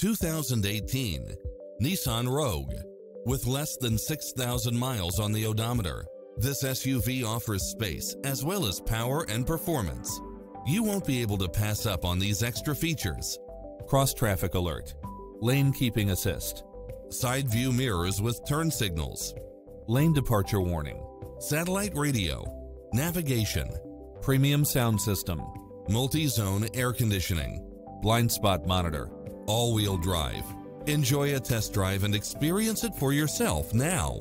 2018 Nissan Rogue. With less than 6,000 miles on the odometer, this SUV offers space as well as power and performance. You won't be able to pass up on these extra features. Cross traffic alert, lane keeping assist, side view mirrors with turn signals, lane departure warning, satellite radio, navigation, premium sound system, multi-zone air conditioning, blind spot monitor, all-wheel drive. Enjoy a test drive and experience it for yourself now.